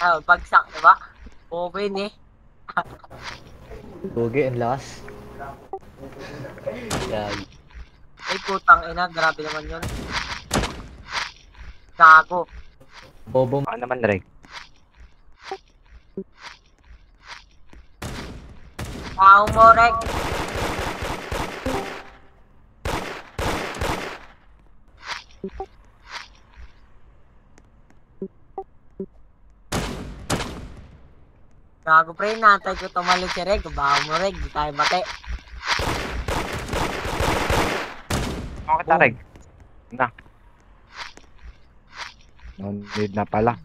Ah, bagsak, di ba? Open eh. Lugi, ang lakas. Yan. Ay, putang ina. Grabe naman yun. Gago. Bobo Ako naman, Reg. Tao mo, Rek. Gago pre, natay ko tumalit si Reg. Baho mo, Reg. Di tayo bate. Kita, Oh. Reg. Na. No need na pala.